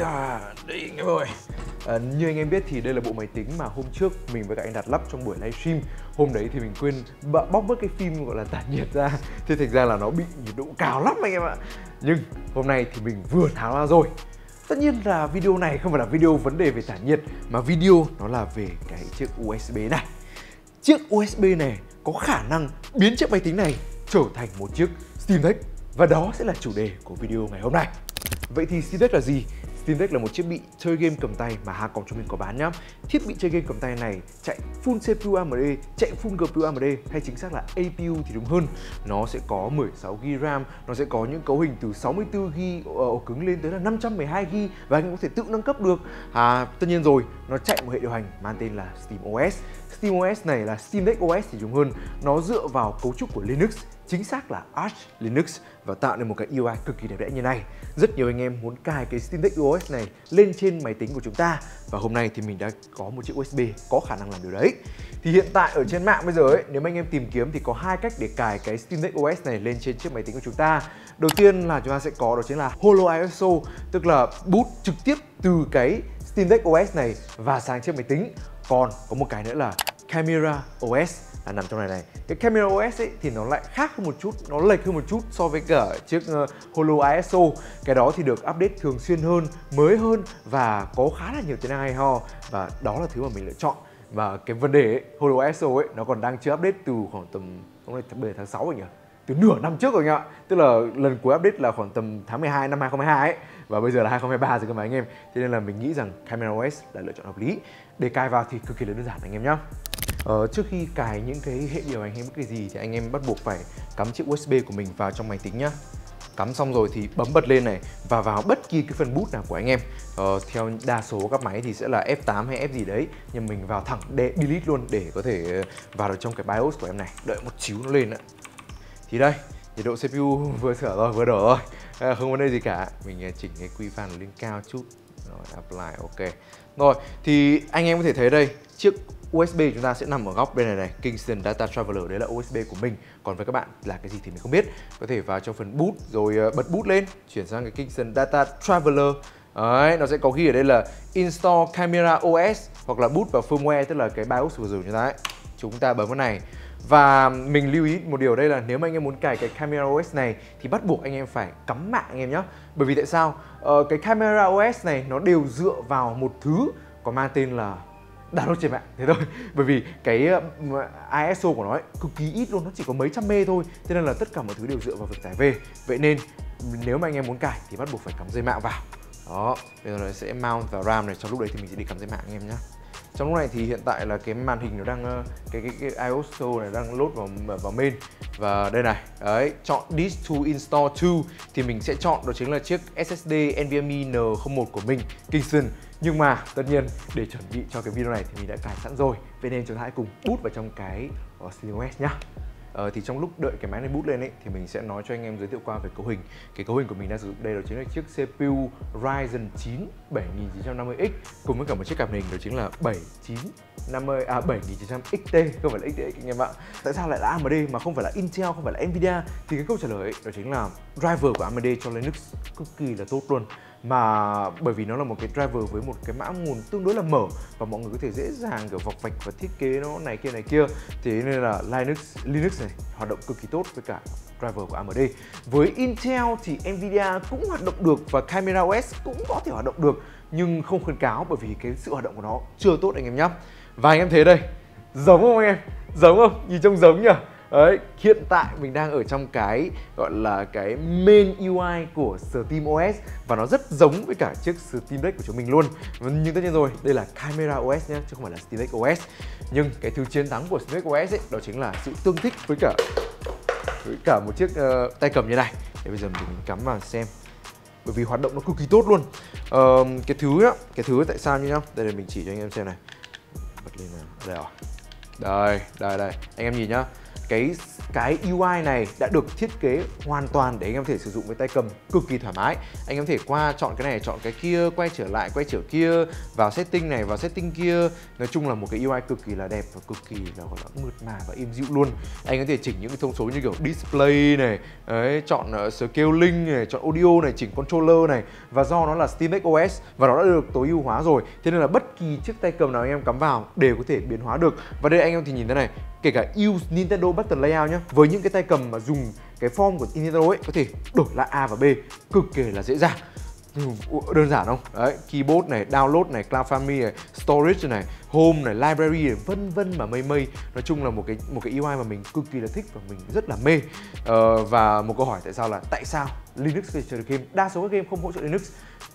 À, đây anh em ơi. À, Như anh em biết thì đây là bộ máy tính mà hôm trước mình với cả anh đặt lắp trong buổi livestream. Hôm đấy thì mình quên bóc mất cái phim gọi là tản nhiệt ra. Thế thành ra là nó bị nhiệt độ cao lắm anh em ạ. Nhưng hôm nay thì mình vừa tháo ra rồi. Tất nhiên là video này không phải là video vấn đề về tản nhiệt Mà video nó là về cái chiếc USB này. Chiếc USB này có khả năng biến chiếc máy tính này trở thành một chiếc Steam Deck. Và đó sẽ là chủ đề của video ngày hôm nay. Vậy thì Steam Deck là gì? Steam Deck là một thiết bị chơi game cầm tay mà Hà Còng chúng mình có bán nhá. Thiết bị chơi game cầm tay này chạy full CPU AMD, chạy full GPU AMD hay chính xác là APU thì đúng hơn. Nó sẽ có 16GB RAM, nó sẽ có những cấu hình từ 64GB ờ, ổ cứng lên tới là 512GB và anh có thể tự nâng cấp được. À, tất nhiên rồi, nó chạy một hệ điều hành mang tên là SteamOS. SteamOS này là Steam Deck OS thì đúng hơn. Nó dựa vào cấu trúc của Linux chính xác là Arch Linux và tạo nên một cái UI cực kỳ đẹp đẽ như này. Rất nhiều anh em muốn cài cái Steam Deck OS này lên trên máy tính của chúng ta và hôm nay thì mình đã có một chiếc USB có khả năng làm điều đấy. Thì hiện tại ở trên mạng bây giờ ấy, nếu mà anh em tìm kiếm thì có hai cách để cài cái Steam Deck OS này lên trên chiếc máy tính của chúng ta. Đầu tiên là chúng ta sẽ có đó chính là Holo ISO, tức là boot trực tiếp từ cái Steam Deck OS này và sang chiếc máy tính. Còn có một cái nữa là Camera OS là nằm trong này này. Cái camera OS ấy thì nó lại khác hơn một chút nó lệch hơn một chút so với cả chiếc uh, Holo ISO cái đó thì được update thường xuyên hơn mới hơn và có khá là nhiều tính năng hay ho. Và đó là thứ mà mình lựa chọn. Và cái vấn đề ấy, Holo ISO ấy nó còn đang chưa update từ khoảng tầm hôm nay tháng 7 tháng 6 rồi nhỉ? Từ nửa năm trước rồi anh ạ tức là lần cuối update là khoảng tầm tháng 12 năm 2022 ấy. Và bây giờ là 2023 rồi cơ mà anh em. Thế nên là mình nghĩ rằng camera OS là lựa chọn hợp lý. Để cài vào thì cực kỳ là đơn giản anh em nhé Ờ, trước khi cài những cái hệ điều hành hay bất kỳ gì thì anh em bắt buộc phải cắm chiếc USB của mình vào trong máy tính nhá. Cắm xong rồi thì bấm bật lên này và vào bất kỳ cái phần boot nào của anh em. Ờ, theo đa số các máy thì sẽ là F8 hay F gì đấy nhưng mình vào thẳng để delete luôn để có thể vào được trong cái BIOS của em này. Đợi một xíu nó lên ạ. Thì đây nhiệt độ CPU vừa sửa rồi vừa đổ rồi. À, không vấn đề gì cả. Mình ờ, chỉnh cái quy fan lên cao chút. Rồi apply ok. Rồi thì anh em có thể thấy đây chiếc USB chúng ta sẽ nằm ở góc bên này này Kingston Data Traveler đấy là USB của mình còn với các bạn là cái gì thì mình không biết có thể vào trong phần boot rồi ờ, bật boot lên chuyển sang cái Kingston Data Traveler Đấy, nó sẽ có ghi ở đây là Install Camera OS hoặc là boot vào firmware tức là cái BIOS vừa rồi chúng ta ấy. Chúng ta bấm vào này và mình lưu ý một điều đây là nếu mà anh em muốn cài cái camera OS này thì bắt buộc anh em phải cắm mạng anh em nhé. Bởi vì tại sao? Ờ, cái camera OS này nó đều dựa vào một thứ có mang tên là download trên mạng thế thôi. Bởi vì cái ờ, ISO của nó ấy, cực kỳ ít luôn. Nó chỉ có mấy trăm mê thôi. Cho nên là tất cả mọi thứ đều dựa vào việc tải về. Vậy nên nếu mà anh em muốn cài thì bắt buộc phải cắm dây mạng vào. Đó. Bây giờ nó sẽ mount vào ram này. Trong lúc đấy thì mình sẽ đi cắm dây mạng anh em nhé trong lúc này thì hiện tại là cái màn hình nó đang ờ, cái cái, cái iOS này đang load vào vào main. Và đây này đấy chọn this to install to thì mình sẽ chọn đó chính là chiếc SSD NVMe N01 của mình Kingston nhưng mà tất nhiên để chuẩn bị cho cái video này thì mình đã cài sẵn rồi. Vậy nên chúng ta hãy cùng boot vào trong cái uh, SteamOS nhá. Ờ, thì trong lúc đợi cái máy này boot lên ấy thì mình sẽ nói cho anh em giới thiệu qua về cấu hình. Cái cấu hình của mình đang sử dụng đây đó chính là chiếc CPU Ryzen 9 7950X cùng với cả một chiếc card hình đó chính là 7950 à 7900 XT không phải là XT anh em ạ. Tại sao lại là AMD mà không phải là Intel không phải là Nvidia? Thì cái câu trả lời ấy, đó chính là driver của AMD cho Linux cực kỳ là tốt luôn mà bởi vì nó là một cái driver với một cái mã nguồn tương đối là mở và mọi người có thể dễ dàng, kiểu, vọc vạch và thiết kế nó này kia này kia. Thế nên là Linux Linux này hoạt động cực kỳ tốt với cả driver của AMD với Intel thì Nvidia cũng hoạt động được và Camera OS cũng có thể hoạt động được, nhưng không khuyến cáo bởi vì cái sự hoạt động của nó chưa tốt anh em nhé và anh em thấy đây, giống không anh em? Giống không? Nhìn trông giống nhỉ? Đấy, hiện tại mình đang ở trong cái gọi là cái main UI của Steam OS và nó rất giống với cả chiếc Steam Deck của chúng mình luôn. Nhưng tất nhiên rồi, đây là Camera OS nhé, chứ không phải là Steam Deck OS. Nhưng cái thứ chiến thắng của Steam Deck OS ấy, đó chính là sự tương thích với cả với cả một chiếc uh, tay cầm như này. Để bây giờ mình cắm vào xem bởi vì hoạt động nó cực kỳ tốt luôn. Uh, cái thứ á cái thứ tại sao như nhá đây là mình chỉ cho anh em xem này. Bật lên nào. Đây rồi. Đây đây đây. Anh em nhìn nhá cái cái UI này đã được thiết kế hoàn toàn để anh em có thể sử dụng với tay cầm cực kỳ thoải mái. Anh em có thể qua chọn cái này chọn cái kia quay trở lại quay trở kia vào setting này vào setting kia. Nói chung là một cái UI cực kỳ là đẹp và cực kỳ là gọi là mượt mà và êm dịu luôn. Anh có thể chỉnh những cái thông số như kiểu display này ấy, chọn uh, scaling này chọn audio này chỉnh controller này. Và do nó là SteamX OS và nó đã được tối ưu hóa rồi. Thế nên là bất kỳ chiếc tay cầm nào anh em cắm vào đều có thể biến hóa được. Và đây anh em thì nhìn thế này kể cả use Nintendo button layout nhá với những cái tay cầm mà dùng cái form của Nintendo ấy có thể đổi lại A và B cực kỳ là dễ dàng. Đơn giản không? Đấy keyboard này download này cloud family này storage này home này library này vân vân mà mây mây. Nói chung là một cái một cái UI mà mình cực kỳ là thích và mình rất là mê. Ờ, và một câu hỏi tại sao là tại sao Linux có thể chơi được game? Đa số các game không hỗ trợ Linux.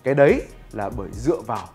Cái đấy là bởi dựa vào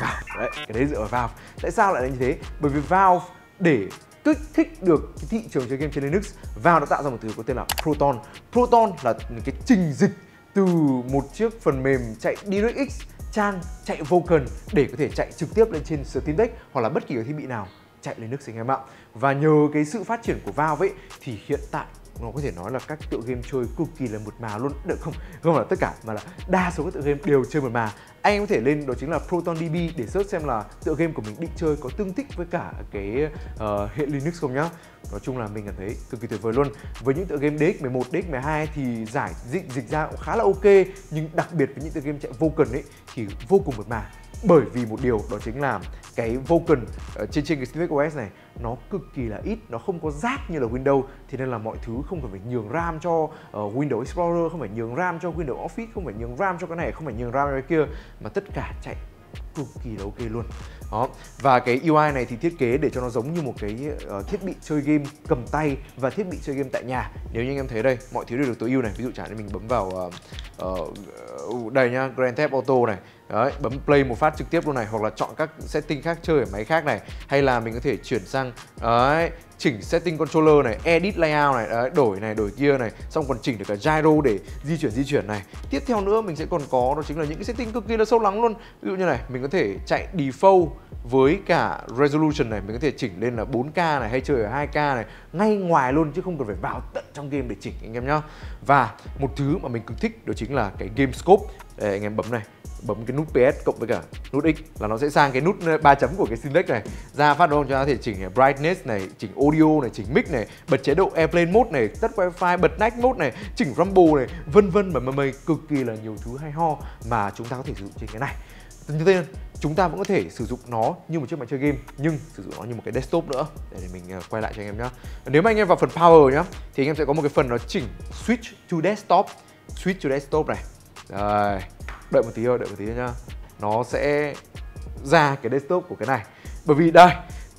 vào đấy cái đấy dựa vào. Valve tại sao lại là như thế? Bởi vì Valve để kích thích được cái thị trường chơi game trên Linux Valve đã tạo ra một thứ có tên là Proton Proton là cái trình dịch từ một chiếc phần mềm chạy DirectX trang chạy Vulkan để có thể chạy trực tiếp lên trên Steam Deck hoặc là bất kỳ cái thiết bị nào chạy Linux anh em ạ. Và nhờ cái sự phát triển của Valve ấy, thì hiện tại nó có thể nói là các tựa game chơi cực kỳ là mượt mà luôn được không? Không phải là tất cả mà là đa số các tựa game đều chơi mượt mà. Anh em có thể lên đó chính là ProtonDB để search xem là tựa game của mình định chơi có tương thích với cả cái uh, hệ Linux không nhá. Nói chung là mình cảm thấy cực kỳ tuyệt vời luôn. Với những tựa game DX11, DX12 thì giải dịch dịch ra cũng khá là ok nhưng đặc biệt với những tựa game chạy vô cần ấy thì vô cùng mượt mà bởi vì một điều đó chính là cái Vulkan ờ, trên trên cái Civic OS này nó cực kỳ là ít nó không có rác như là Windows thì nên là mọi thứ không cần phải nhường RAM cho uh, Windows Explorer không phải nhường RAM cho Windows Office không phải nhường RAM cho cái này không phải nhường RAM cho cái kia mà tất cả chạy cực kỳ là ok luôn. Đó và cái UI này thì thiết kế để cho nó giống như một cái uh, thiết bị chơi game cầm tay và thiết bị chơi game tại nhà. Nếu như anh em thấy đây mọi thứ đều được tối ưu này. Ví dụ chẳng hạn mình bấm vào uh, uh, đây nhá Grand Theft Auto này. Đấy, bấm play một phát trực tiếp luôn này hoặc là chọn các setting khác chơi ở máy khác này. Hay là mình có thể chuyển sang đấy, chỉnh setting controller này, edit layout này, đấy, đổi này, đổi kia này, xong còn chỉnh được cả gyro để di chuyển di chuyển này. Tiếp theo nữa mình sẽ còn có đó chính là những cái setting cực kỳ là sâu lắng luôn. Ví dụ như này, mình có thể chạy default với cả resolution này, mình có thể chỉnh lên là 4K này hay chơi ở 2K này, ngay ngoài luôn chứ không cần phải vào tận trong game để chỉnh anh em nhá. Và một thứ mà mình cực thích đó chính là cái game scope. Đây anh em bấm này, bấm cái nút PS cộng với cả nút X là nó sẽ sang cái nút ờ, ba chấm của cái Steam này. Ra phát đâu cho có thể chỉnh ờ, brightness này chỉnh audio này chỉnh mic này bật chế độ airplane mode này tắt wifi bật night mode này chỉnh rumble này vân vân. Và mây cực kỳ là nhiều thứ hay ho mà chúng ta có thể sử dụng trên cái này như thế chúng ta vẫn có thể sử dụng nó như một chiếc máy chơi game, nhưng sử dụng nó như một cái desktop nữa. Để mình ờ, quay lại cho anh em nhé nếu mà anh em vào phần power nhá, thì anh em sẽ có một cái phần nó chỉnh switch to desktop. Switch to desktop này. Đây, đợi một tí thôi, đợi một tí nhá. Nó sẽ ra cái desktop của cái này. Bởi vì đây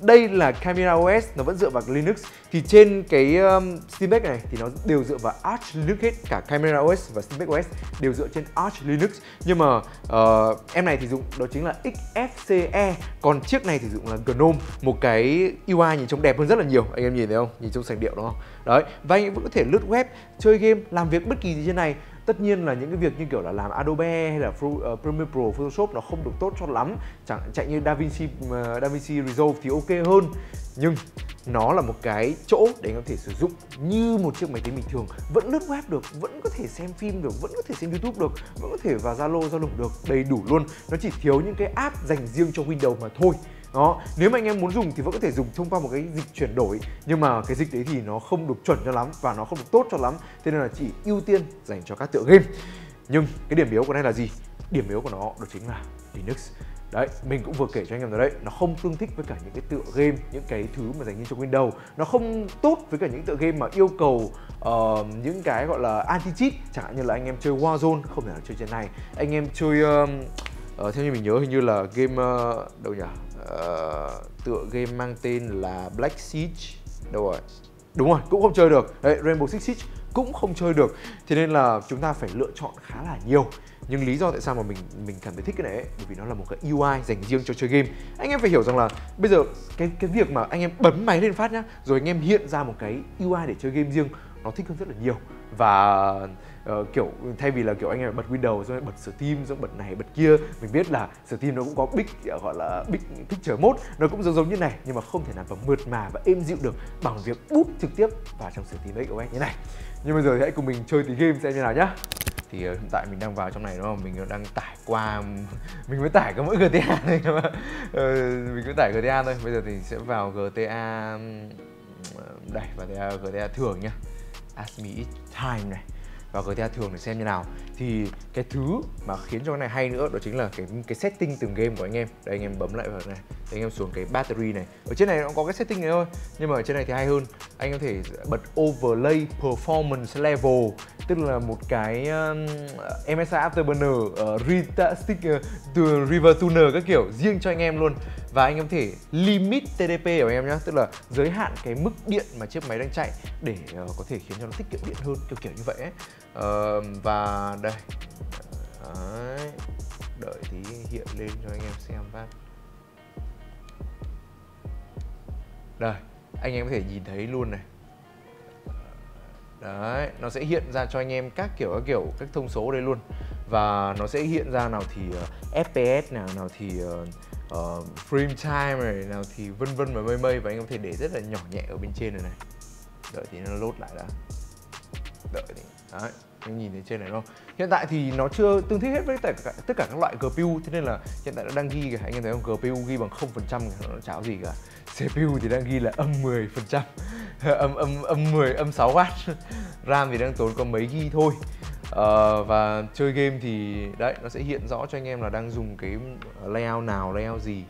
đây là Camera OS nó vẫn dựa vào Linux. Thì trên cái um, Steam Deck này thì nó đều dựa vào Arch Linux hết. Cả Camera OS và Steam Deck OS đều dựa trên Arch Linux. Nhưng mà uh, em này thì dùng đó chính là XFCE còn chiếc này thì dùng là GNOME một cái UI nhìn trông đẹp hơn rất là nhiều. Anh em nhìn thấy không? Nhìn trông sành điệu đúng không? Đấy và anh em vẫn có thể lướt web chơi game làm việc bất kỳ gì trên này tất nhiên là những cái việc như kiểu là làm Adobe hay là uh, Premiere Pro Photoshop nó không được tốt cho lắm. Chẳng chạy như DaVinci uh, DaVinci Resolve thì ok hơn. Nhưng nó là một cái chỗ để anh có thể sử dụng như một chiếc máy tính bình thường. Vẫn lướt web được vẫn có thể xem phim được vẫn có thể xem youtube được vẫn có thể vào zalo zalo được đầy đủ luôn. Nó chỉ thiếu những cái app dành riêng cho windows mà thôi đó nếu mà anh em muốn dùng thì vẫn có thể dùng thông qua một cái dịch chuyển đổi. Nhưng mà cái dịch đấy thì nó không được chuẩn cho lắm và nó không được tốt cho lắm. Thế nên là chỉ ưu tiên dành cho các tựa game. Nhưng cái điểm yếu của này là gì? Điểm yếu của nó đó chính là linux. Đấy, mình cũng vừa kể cho anh em rồi đấy. Nó không tương thích với cả những cái tựa game Những cái thứ mà dành cho Windows. Nó không tốt với cả những tựa game mà yêu cầu uh, Những cái gọi là anti-cheat. Chẳng hạn như là anh em chơi Warzone Không thể nào chơi trên này. Anh em chơi uh, uh, Theo như mình nhớ hình như là game uh, Đâu nhỉ? Uh, Tựa game mang tên là Black Siege. Đâu rồi? Đúng rồi, cũng không chơi được. Đấy, Rainbow Six Siege cũng không chơi được. Thế nên là chúng ta phải lựa chọn khá là nhiều. Nhưng lý do tại sao mà mình mình cảm thấy thích cái này ấy, bởi vì nó là một cái UI dành riêng cho chơi game. Anh em phải hiểu rằng là bây giờ cái cái việc mà anh em bấm máy lên phát nhá rồi anh em hiện ra một cái UI để chơi game riêng nó thích hơn rất là nhiều. Và uh, kiểu thay vì là kiểu anh em bật Windows rồi bật Steam rồi bật này bật kia mình biết là Steam nó cũng có big ờ, gọi là big picture mode nó cũng giống giống như này nhưng mà không thể nào mà mượt mà và êm dịu được bằng việc bút trực tiếp vào trong Steam anh như này. Nhưng bây giờ thì hãy cùng mình chơi tí game xem như nào nhá. Thì uh, hiện tại mình đang vào trong này đúng không? Mình đang tải qua mình mới tải có mỗi GTA thôi mà uh, mình mới tải GTA thôi. Bây giờ thì sẽ vào GTA ừ, đây và GTA, GTA thường nhá. Ask me each time này vào GTA thường để xem như nào thì cái thứ mà khiến cho cái này hay nữa đó chính là cái cái setting từng game của anh em. Đây anh em bấm lại vào này đây anh em xuống cái battery này. Ở trên này nó có cái setting này thôi nhưng mà ở trên này thì hay hơn. Anh có thể bật overlay performance level tức là một cái um, MSI Afterburner ờ, uh, Retastic uh, River Tuner các kiểu riêng cho anh em luôn. Và anh em có thể limit TDP của anh em nhé tức là giới hạn cái mức điện mà chiếc máy đang chạy để uh, có thể khiến cho nó tiết kiệm điện hơn kiểu kiểu như vậy ấy. Uh, và đây. Đấy. đợi tí hiện lên cho anh em xem phát. Đây anh em có thể nhìn thấy luôn này. Đấy nó sẽ hiện ra cho anh em các kiểu các kiểu các thông số đây luôn. Và nó sẽ hiện ra nào thì ờ, uh, FPS nào nào thì uh, uh, frame time này nào thì vân vân và mây mây. Và anh em có thể để rất là nhỏ nhẹ ở bên trên này này. Đợi thì nó lốt lại đã. Đợi thì đấy anh nhìn thấy trên này đúng không? Hiện tại thì nó chưa tương thích hết với tất cả, tất cả các loại GPU thế nên là hiện tại nó đang ghi kìa. Anh em thấy không? GPU ghi bằng 0% nó cháo gì cả. CPU thì đang ghi là âm 10 âm âm âm 10 âm 6 W RAM thì đang tốn có mấy ghi thôi. Uh, và chơi game thì đấy nó sẽ hiện rõ cho anh em là đang dùng cái layout nào layout gì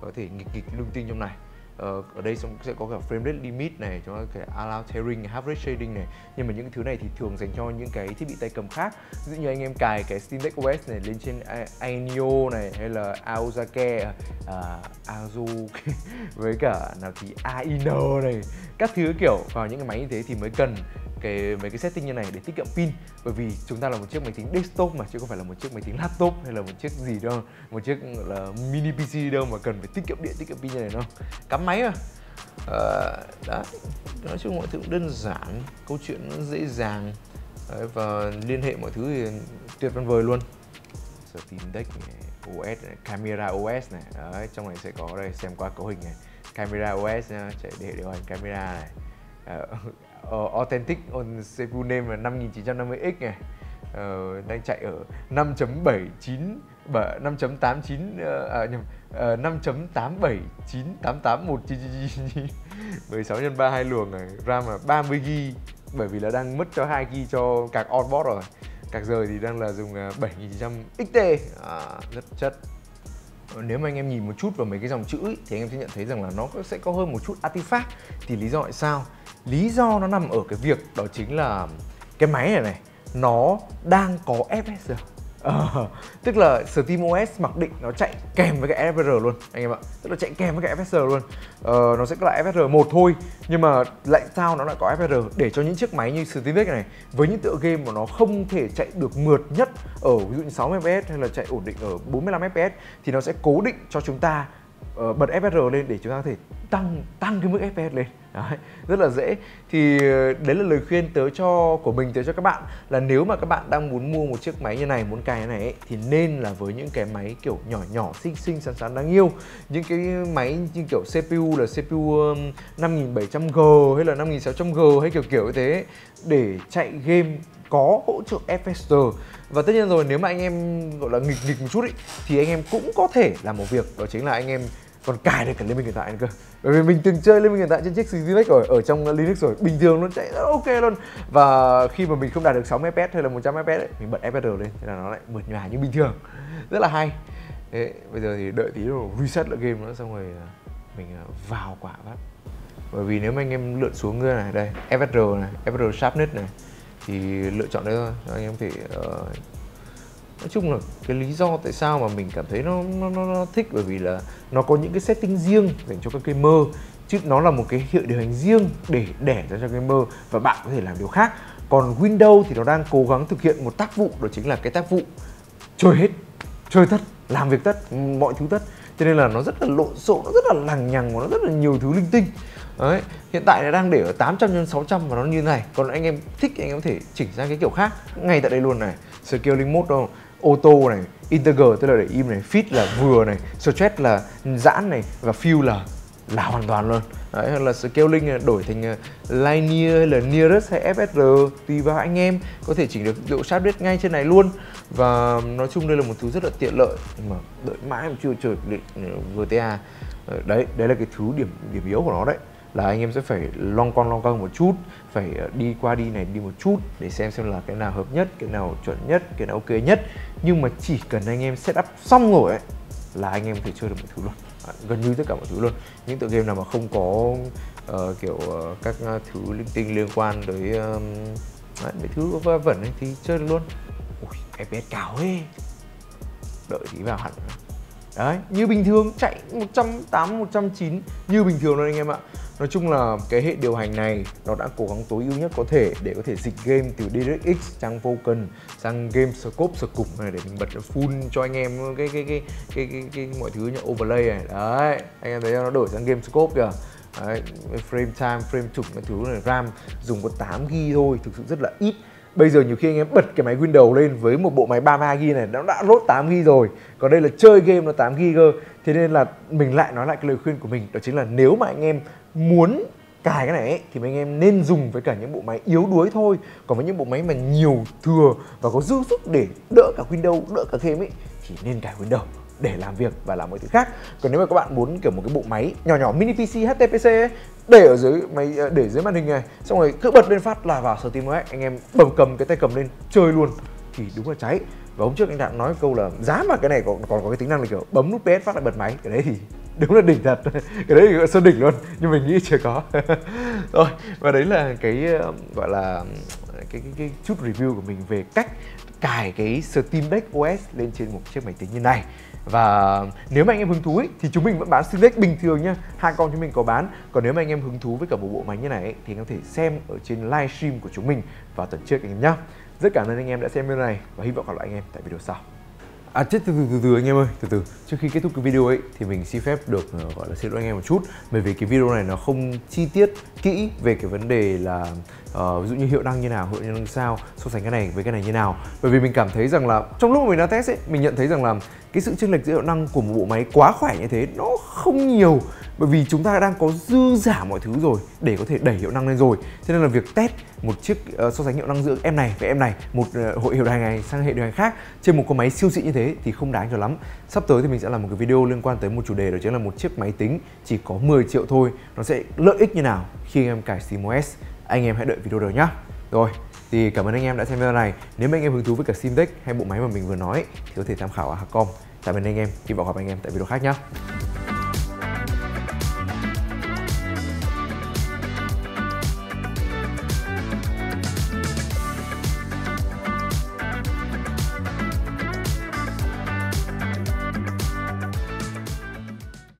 có thể nghịch nghịch lung tinh trong này. Ờ, ở đây sẽ có cả frame rate limit này chúng ta có allow tearing, half rate shading này. Nhưng mà những cái thứ này thì thường dành cho những cái thiết bị tay cầm khác. Ví dụ như anh em cài cái Steam Deck OS này lên trên Ainio này hay là Aozake uh, Azu với cả nào thì Aino này. Các thứ kiểu vào những cái máy như thế thì mới cần cái mấy cái setting như này để tiết kiệm pin. Bởi vì chúng ta là một chiếc máy tính desktop mà chứ không phải là một chiếc máy tính laptop hay là một chiếc gì đâu một chiếc là mini pc đâu mà cần phải tiết kiệm điện tiết kiệm pin như này đâu. Cắm máy mà à, đó nói chung mọi thứ cũng đơn giản câu chuyện nó dễ dàng. Đấy, và liên hệ mọi thứ thì tuyệt vời luôn. Steam Deck này, OS này, camera OS này. Đấy trong này sẽ có đây xem qua cấu hình này. Camera OS nha chạy để điều hành camera này. Ờ, uh, Authentic on CPU name là 5950X này uh, đang chạy ở 5.79 5.89 uh, nhầm uh, 5.879881 16 x 3 hai luồng này RAM là 30 GB bởi vì là đang mất cho 2 GB cho card onboard rồi. Card rời thì đang là dùng ờ, 7900 XT à, rất chất. Ờ, nếu mà anh em nhìn một chút vào mấy cái dòng chữ ý, thì anh em sẽ nhận thấy rằng là nó sẽ có hơn một chút artifact. Thì lý do tại sao? Lý do nó nằm ở cái việc đó chính là cái máy này này nó đang có FSR Ờ, tức là SteamOS mặc định nó chạy kèm với cái FSR luôn anh em ạ. Tức là chạy kèm với cái FSR luôn. Ờ, nó sẽ là FSR một thôi nhưng mà lại sao nó lại có FSR để cho những chiếc máy như Steam Deck này với những tựa game mà nó không thể chạy được mượt nhất ở ví dụ như 60 fps hay là chạy ổn định ở 45 fps thì nó sẽ cố định cho chúng ta uh, bật FSR lên để chúng ta có thể tăng tăng cái mức FPS lên. Đấy, rất là dễ. Thì ờ, đấy là lời khuyên tới cho của mình tới cho các bạn là nếu mà các bạn đang muốn mua một chiếc máy như này muốn cài như này ấy, thì nên là với những cái máy kiểu nhỏ nhỏ xinh xinh sáng sáng đáng yêu. Những cái máy như kiểu CPU là CPU 5700G hay là 5600G hay kiểu kiểu như thế để chạy game có hỗ trợ FSR và tất nhiên rồi nếu mà anh em gọi là nghịch nghịch một chút ý, thì anh em cũng có thể làm một việc đó chính là anh em còn cài được cả liên minh hiện tại cơ. Bởi vì mình từng chơi liên minh hiện tại trên chiếc Steam rồi ở trong Linux rồi. Bình thường luôn chạy rất ok luôn. Và khi mà mình không đạt được 60 fps hay là 100 fps ấy, mình bật FSR lên thế là nó lại mượt nhòa như bình thường. Rất là hay. Thế bây giờ thì đợi tí rồi reset lại game nữa xong rồi à, mình à, vào quả phát. Bởi vì nếu mà anh em lượn xuống như này đây FSR này FSR sharpness này thì lựa chọn đấy thôi. Anh em có thể uh, nói chung là cái lý do tại sao mà mình cảm thấy nó nó, nó, nó thích bởi vì là nó có những cái setting riêng dành cho các gamer chứ nó là một cái hiệu điều hành riêng để đẻ ra cho gamer và bạn có thể làm điều khác. Còn Windows thì nó đang cố gắng thực hiện một tác vụ đó chính là cái tác vụ chơi hết chơi tất làm việc tất mọi thứ tất. Cho nên là nó rất là lộn xộn nó rất là lằng nhằng và nó rất là nhiều thứ linh tinh. Đấy hiện tại nó đang để ở 800 x 600 và nó như này. Còn anh em thích anh em có thể chỉnh sang cái kiểu khác. Ngay tại đây luôn này scaling mode đâu ô tô này integer tức là để im này fit là vừa này stretch là giãn này và fill là là hoàn toàn luôn. Đấy, hoặc là scaling à, đổi thành à, linear hay là nearest hay FSR tùy vào anh em có thể chỉnh được độ sharp ngay trên này luôn. Và nói chung đây là một thứ rất là tiện lợi nhưng mà đợi mãi mà chưa chờ định VTA đấy đấy là cái thứ điểm điểm yếu của nó đấy là anh em sẽ phải long con long cong một chút phải ờ, đi qua đi này đi một chút để xem xem là cái nào hợp nhất cái nào chuẩn nhất cái nào ok nhất. Nhưng mà chỉ cần anh em setup xong rồi ấy là anh em có thể chơi được mọi thứ luôn. À, gần như tất cả mọi thứ luôn. Những tựa game nào mà không có uh, kiểu uh, các thứ linh tinh liên quan tới um, đấy, mấy thứ vớ vẩn ấy thì chơi được luôn. Ui fps cao ấy. Đợi tí vào hẳn. Đấy như bình thường chạy 180 190 như bình thường luôn anh em ạ. Nói chung là cái hệ điều hành này nó đã cố gắng tối ưu nhất có thể để có thể dịch game từ DirectX sang Vulkan sang game scope scope này để mình bật full cho anh em cái cái cái cái cái, cái, cái mọi thứ như overlay này. Đấy, anh em thấy nó đổi sang game scope kìa. Đấy, frame time, frame chụp cái thứ này RAM dùng có 8 GB thôi, thực sự rất là ít Bây giờ nhiều khi anh em bật cái máy Windows lên với một bộ máy 33GB này nó đã lốt 8GB rồi Còn đây là chơi game nó 8GB cơ Thế nên là mình lại nói lại cái lời khuyên của mình Đó chính là nếu mà anh em muốn cài cái này ấy, thì anh em nên dùng với cả những bộ máy yếu đuối thôi. Còn với những bộ máy mà nhiều thừa và có dư sức để đỡ cả Windows đỡ cả game ấy thì nên cài Windows để làm việc và làm mọi thứ khác. Còn nếu mà các bạn muốn kiểu một cái bộ máy nhỏ nhỏ mini PC HTPC ấy, để ở dưới máy ờ, để dưới màn hình này xong rồi cứ bật lên phát là vào SteamOS anh em bầm cầm cái tay cầm lên chơi luôn thì đúng là cháy. Và hôm trước anh đã nói câu là giá mà cái này còn còn có cái tính năng là kiểu bấm nút PS phát lại bật máy cái đấy thì đúng là đỉnh thật. Cái đấy gọi sơn đỉnh luôn nhưng mình nghĩ chưa có. Rồi và đấy là cái gọi là cái, cái, cái chút review của mình về cách cài cái Steam Deck OS lên trên một chiếc máy tính như này. Và nếu mà anh em hứng thú ấy, thì chúng mình vẫn bán Steam Deck bình thường nhá hai con chúng mình có bán. Còn nếu mà anh em hứng thú với cả một bộ máy như này ấy, thì anh có thể xem ở trên livestream của chúng mình vào tuần trước anh em nhá. Rất cảm ơn anh em đã xem video này và hy vọng gặp lại anh em tại video sau. À chết từ từ từ từ anh em ơi, từ từ. Trước khi kết thúc cái video ấy thì mình xin phép được uh, gọi là xin lỗi anh em một chút. Bởi vì cái video này nó không chi tiết kỹ về cái vấn đề là uh, ví dụ như hiệu năng như nào, hiệu năng sao So sánh cái này với cái này như nào. Bởi vì mình cảm thấy rằng là trong lúc mà mình đã test ấy Mình nhận thấy rằng là cái sự chênh lệch giữa hiệu năng của một bộ máy quá khỏe như thế Nó không nhiều bởi vì chúng ta đang có dư giả mọi thứ rồi để có thể đẩy hiệu năng lên rồi. Cho nên là việc test một chiếc uh, so sánh hiệu năng giữa em này với em này một uh, hội hiệu hành này sang hệ điều hành khác trên một con máy siêu xịn như thế thì không đáng cho lắm. Sắp tới thì mình sẽ làm một cái video liên quan tới một chủ đề đó chính là một chiếc máy tính chỉ có 10 triệu thôi. Nó sẽ lợi ích như nào khi anh em cài SteamOS anh em hãy đợi video đó nhá. Rồi thì cảm ơn anh em đã xem video này. Nếu mà anh em hứng thú với cả Steam Deck hay bộ máy mà mình vừa nói thì có thể tham khảo ở Hacom. Tạm biệt anh em hy vọng gặp anh em tại video khác nhé